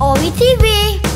Owie TV.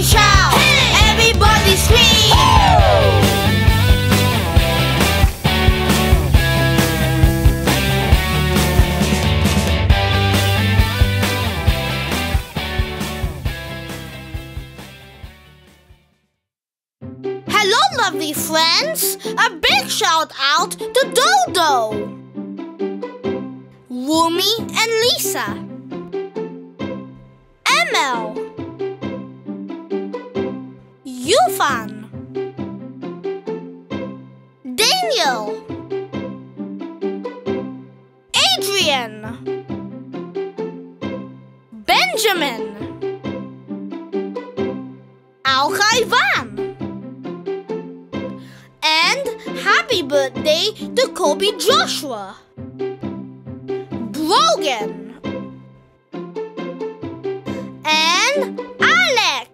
Everybody scream! Hello, lovely friends! A big shout out to Dodo! Rumi and Lisa! ML. Adrian. Benjamin. Al Khaivan. And happy birthday to Kobe Joshua. Brogan. and Alec.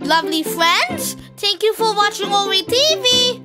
Lovely friends, thank you for watching Owie TV.